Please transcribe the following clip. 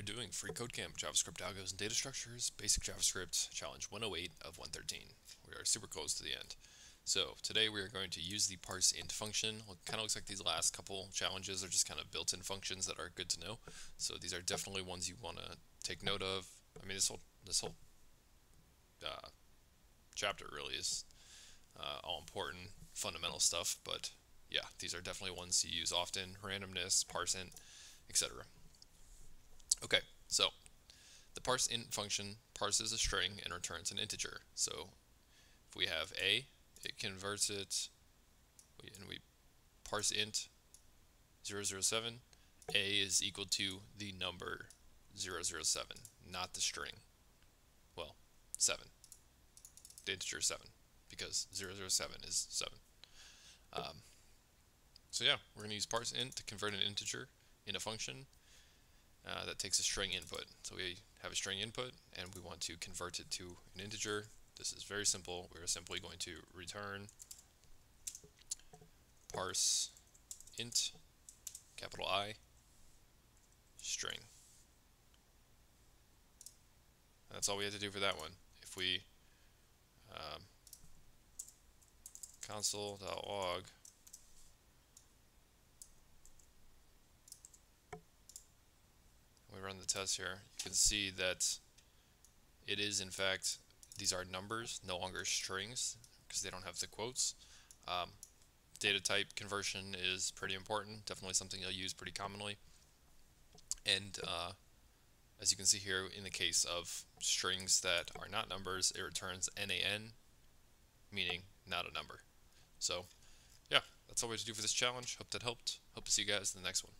we're doing Free Code Camp, JavaScript Algos and Data Structures, Basic JavaScript, Challenge 108 of 113. We are super close to the end. So today we are going to use the parse int function. It kind of looks like these last couple challenges are just kind of built-in functions that are good to know. So these are definitely ones you want to take note of. I mean, this whole this whole uh, chapter really is uh, all important, fundamental stuff. But yeah, these are definitely ones you use often: randomness, parse int, etc. So the parse int function parses a string and returns an integer. So if we have a, it converts it, and we parse int 007, a is equal to the number 007, not the string. Well, 7. The integer 7, because 007 is 7. Um, so yeah, we're going to use parse int to convert an integer in a function uh, that takes a string input. So we have a string input and we want to convert it to an integer. This is very simple. We're simply going to return parse int capital I string. That's all we had to do for that one. If we um, console.log run the test here, you can see that it is in fact, these are numbers, no longer strings, because they don't have the quotes. Um, data type conversion is pretty important, definitely something you'll use pretty commonly. And uh, as you can see here, in the case of strings that are not numbers, it returns NaN, meaning not a number. So, yeah, that's all we have to do for this challenge. Hope that helped. Hope to see you guys in the next one.